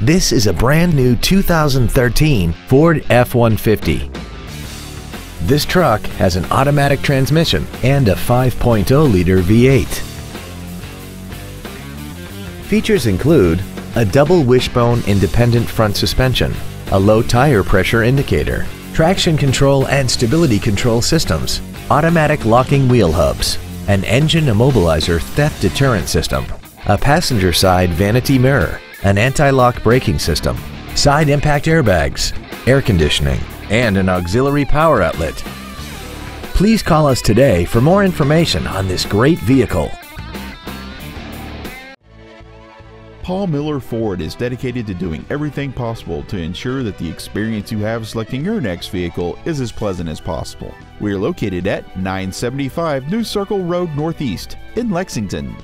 This is a brand new 2013 Ford F-150. This truck has an automatic transmission and a 5.0-liter V8. Features include a double wishbone independent front suspension, a low tire pressure indicator, traction control and stability control systems, automatic locking wheel hubs, an engine immobilizer theft deterrent system, a passenger side vanity mirror, an anti-lock braking system, side impact airbags, air conditioning, and an auxiliary power outlet. Please call us today for more information on this great vehicle. Paul Miller Ford is dedicated to doing everything possible to ensure that the experience you have selecting your next vehicle is as pleasant as possible. We are located at 975 New Circle Road Northeast in Lexington.